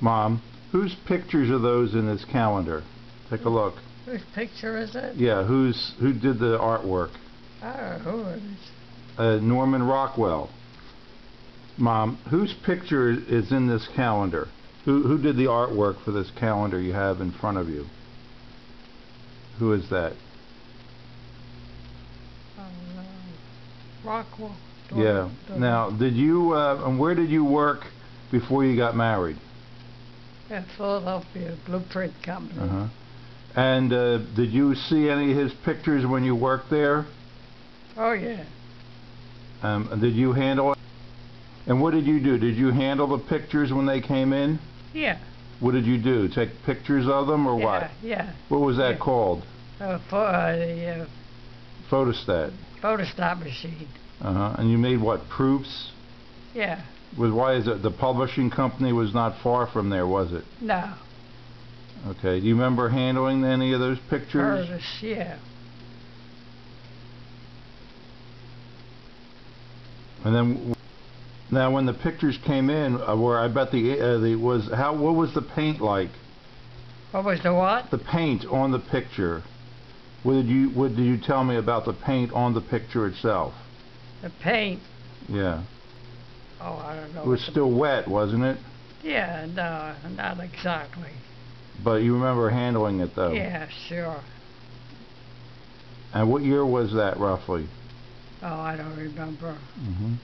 Mom, whose pictures are those in this calendar? Take a look. Whose picture is it? Yeah, who's who did the artwork? Know who is. Uh, Norman Rockwell. Mom, whose picture is in this calendar? Who who did the artwork for this calendar you have in front of you? Who is that? Um, Rockwell. Yeah. Now, did you uh, and where did you work before you got married? Yeah, Philadelphia Blueprint Company. Uh-huh. And uh, did you see any of his pictures when you worked there? Oh yeah. Um, and did you handle it? And what did you do? Did you handle the pictures when they came in? Yeah. What did you do? Take pictures of them or what? Yeah. Yeah. What was that Yeah. called? Uh, for, uh, the uh, Photostat. photostat machine. Uh-huh. And you made what? Proofs? Yeah. Was why is it the publishing company was not far from there, was it? No. Okay. Do you remember handling any of those pictures? Yeah. And then now when the pictures came in, uh, where I bet the uh, the was how what was the paint like? What was the what? The paint on the picture. What did you what did you tell me about the paint on the picture itself? The paint. Yeah. Oh, I don't know. It was still wet, wasn't it? Yeah. No, not exactly. But you remember handling it though. Yeah. Sure. And what year was that roughly? Oh, I don't remember. hmm